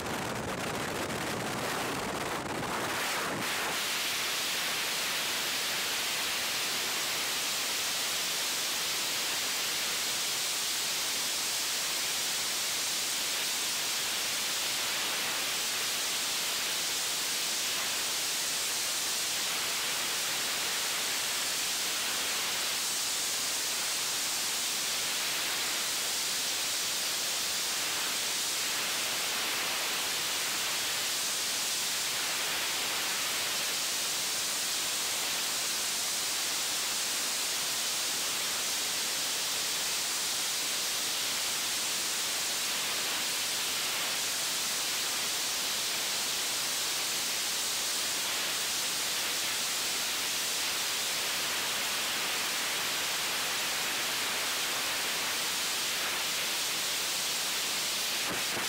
you you